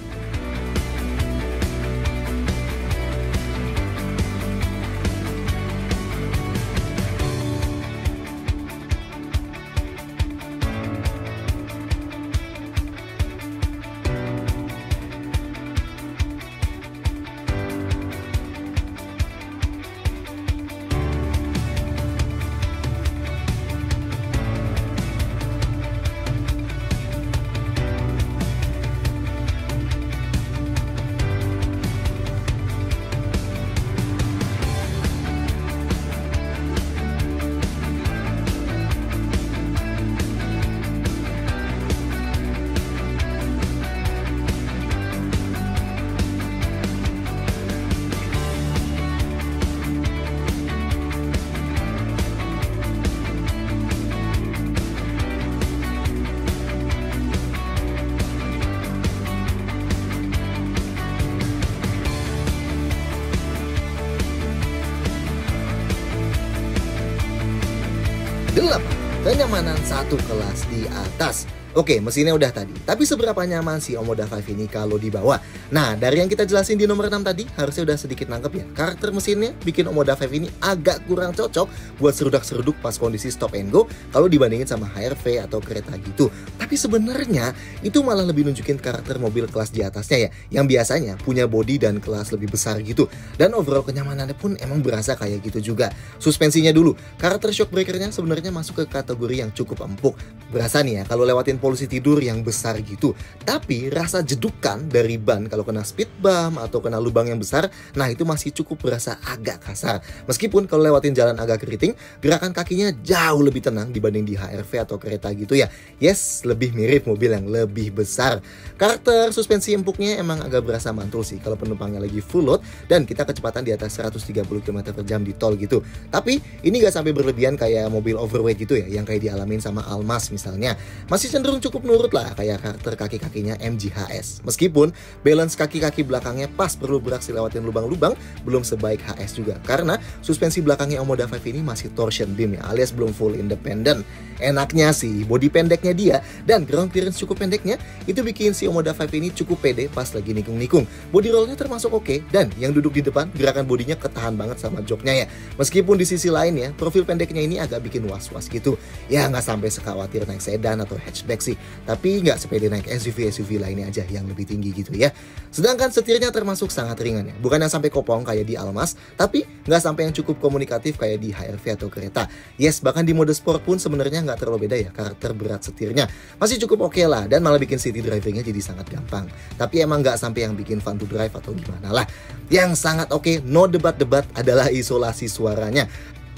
8. Kenyamanan satu kelas di atas. Oke, mesinnya udah tadi. Tapi seberapa nyaman sih Omoda 5 ini kalau dibawa? Nah, dari yang kita jelasin di nomor 6 tadi, harusnya udah sedikit nangkep ya. Karakter mesinnya bikin Omoda 5 ini agak kurang cocok buat serudak-seruduk pas kondisi stop and go kalau dibandingin sama HRV atau kereta gitu. Tapi sebenarnya itu malah lebih nunjukin karakter mobil kelas di atasnya ya, yang biasanya punya body dan kelas lebih besar gitu. Dan overall kenyamanannya pun emang berasa kayak gitu juga. Suspensinya dulu, karakter shock breakernya sebenarnya masuk ke kategori yang cukup empuk. Berasa nih ya, kalau lewatin polusi tidur yang besar gitu. Tapi rasa jedukan dari ban kalau kena speed bump atau kena lubang yang besar, nah itu masih cukup berasa agak kasar. Meskipun kalau lewatin jalan agak keriting, gerakan kakinya jauh lebih tenang dibanding di HRV atau kereta gitu ya. Yes, lebih mirip mobil yang lebih besar. Karakter suspensi empuknya emang agak berasa mantul sih kalau penumpangnya lagi full load dan kita kecepatan di atas 130 km per jam di tol gitu. Tapi ini gak sampai berlebihan kayak mobil overweight gitu ya, yang kayak dialamin sama Almas misalnya. Masih cenderung cukup nurut lah kayak karakter kaki-kakinya MGHS. Meskipun balance kaki-kaki belakangnya pas perlu beraksi lewatin lubang-lubang, belum sebaik HS juga. Karena suspensi belakangnya Omoda 5 ini masih torsion beam ya, alias belum full independent. Enaknya sih, body pendeknya dia dan ground clearance cukup pendeknya, itu bikin si Omoda 5 ini cukup pede pas lagi nikung-nikung. Body rollnya termasuk oke, dan yang duduk di depan, gerakan bodinya ketahan banget sama joknya ya. Meskipun di sisi lain ya, profil pendeknya ini agak bikin was-was gitu. Ya nggak sampai sekhawatir naik sedan atau hatchback sih, tapi nggak sepede naik SUV-SUV lainnya aja yang lebih tinggi gitu ya. Sedangkan setirnya termasuk sangat ringan ya, bukan yang sampai kopong kayak di Almas, tapi nggak sampai yang cukup komunikatif kayak di HRV atau kereta. Yes, bahkan di mode sport pun sebenarnya nggak terlalu beda ya karakter berat setirnya. Masih cukup oke lah dan malah bikin city drivingnya jadi sangat gampang. Tapi emang nggak sampai yang bikin fun to drive atau gimana lah. Yang sangat oke, no debat-debat adalah isolasi suaranya.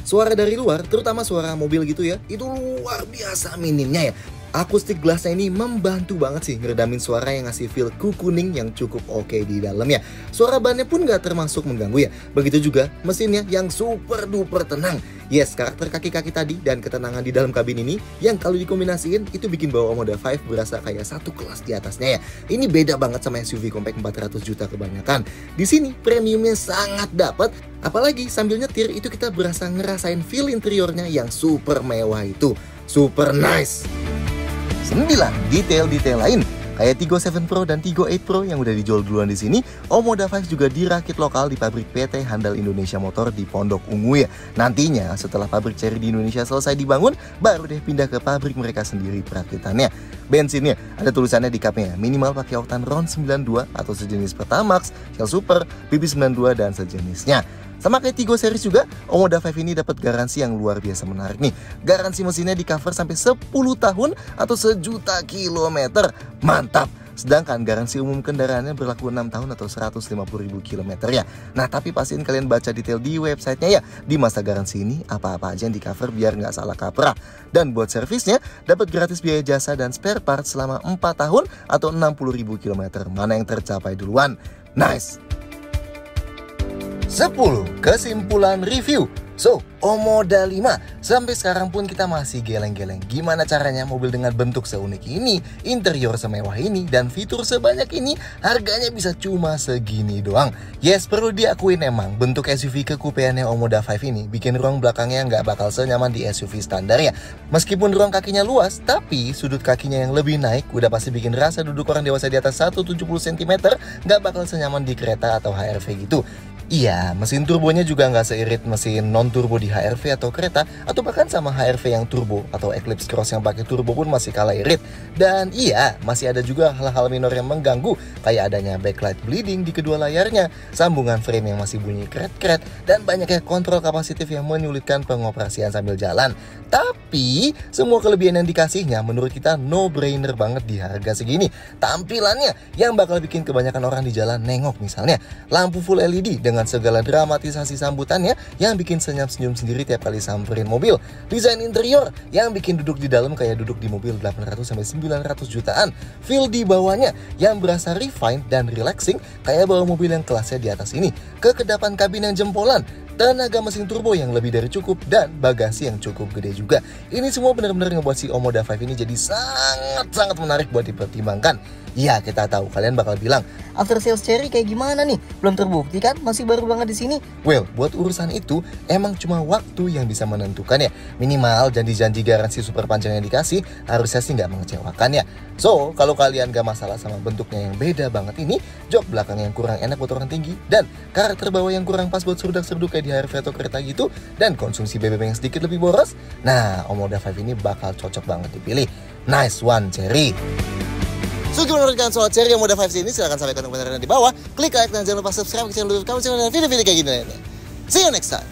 Suara dari luar, terutama suara mobil gitu ya, itu luar biasa minimnya ya. Akustik glassnya ini membantu banget sih ngeredamin suara yang ngasih feel kuning yang cukup oke di dalamnya. Suara bannya pun nggak termasuk mengganggu ya. Begitu juga mesinnya yang super duper tenang. Yes, karakter kaki-kaki tadi dan ketenangan di dalam kabin ini yang kalau dikombinasiin itu bikin bawa Omoda 5 berasa kayak satu kelas di atasnya ya. Ini beda banget sama SUV compact 400 juta kebanyakan. Di sini premiumnya sangat dapat, apalagi sambil nyetir itu kita berasa ngerasain feel interiornya yang super mewah itu. Super nice. 9. Detail-detail lain Kayak Tigo 7 Pro dan Tigo 8 Pro yang udah dijual duluan di sini, Omoda 5 juga dirakit lokal di pabrik PT Handal Indonesia Motor di Pondok Ungu ya. Nantinya setelah pabrik Cherry di Indonesia selesai dibangun, baru deh pindah ke pabrik mereka sendiri perakitannya. Bensinnya ada tulisannya di kapnya minimal pakai oktan RON 92 atau sejenis Pertamax, Shell Super, BP92 dan sejenisnya. Sama kayak Tigo series juga, Omoda 5 ini dapat garansi yang luar biasa menarik nih. Garansi mesinnya di cover sampai 10 tahun atau sejuta kilometer. Mantap! Sedangkan garansi umum kendaraannya berlaku 6 tahun atau 150 ribu kilometer ya. Nah tapi pastiin kalian baca detail di websitenya ya. Di masa garansi ini apa-apa aja yang di cover biar nggak salah kaprah. Dan buat servisnya dapat gratis biaya jasa dan spare part selama 4 tahun atau 60 ribu kilometer. Mana yang tercapai duluan? Nice! 10. Kesimpulan review So, Omoda 5 Sampai sekarang pun kita masih geleng-geleng. Gimana caranya mobil dengan bentuk seunik ini Interior semewah ini Dan fitur sebanyak ini Harganya bisa cuma segini doang. Yes, perlu diakuin emang Bentuk SUV kekupeannya Omoda 5 ini Bikin ruang belakangnya nggak bakal senyaman di SUV standar ya. Meskipun ruang kakinya luas Tapi sudut kakinya yang lebih naik Udah pasti bikin rasa duduk orang dewasa di atas 170 cm Nggak bakal senyaman di kereta atau HRV gitu. Iya, mesin turbonya juga nggak seirit mesin non-turbo di HRV atau kereta, atau bahkan sama HRV yang turbo atau Eclipse Cross yang pakai turbo pun masih kalah irit. Dan iya, masih ada juga hal-hal minor yang mengganggu, kayak adanya backlight bleeding di kedua layarnya, sambungan frame yang masih bunyi kret-kret, dan banyaknya kontrol kapasitif yang menyulitkan pengoperasian sambil jalan. Tapi, semua kelebihan yang dikasihnya menurut kita no-brainer banget di harga segini. Tampilannya yang bakal bikin kebanyakan orang di jalan nengok misalnya, lampu full LED dengan segala dramatisasi sambutannya yang bikin senyum-senyum sendiri tiap kali samperin mobil. Desain interior yang bikin duduk di dalam kayak duduk di mobil 800 sampai 900 jutaan. Feel di bawahnya yang berasa refined dan relaxing kayak bawa mobil yang kelasnya di atas ini. Kekedapan kabin yang jempolan, tenaga mesin turbo yang lebih dari cukup, dan bagasi yang cukup gede juga. Ini semua benar-benar ngebuat si Omoda 5 ini jadi sangat-sangat menarik buat dipertimbangkan. Ya kita tahu kalian bakal bilang after sales Cherry kayak gimana nih? Belum terbukti kan? Masih baru banget di sini. Well, buat urusan itu emang cuma waktu yang bisa menentukan ya. Minimal janji-janji garansi super panjang yang dikasih harusnya sih nggak mengecewakan ya. So, kalau kalian gak masalah sama bentuknya yang beda banget ini, jok belakang yang kurang enak buat orang tinggi, dan karakter bawah yang kurang pas buat seruduk-seruduk kayak di HRV atau kereta gitu, dan konsumsi BBM yang sedikit lebih boros, nah Omoda 5 ini bakal cocok banget dipilih. Nice one, Cherry! So gimana menurut kalian soal Cherry Moda 5 ini? Silahkan sampaikan komentar di bawah. Klik like dan jangan lupa subscribe ke channel YouTube kami dan video-video kayak gini lainnya. See you next time.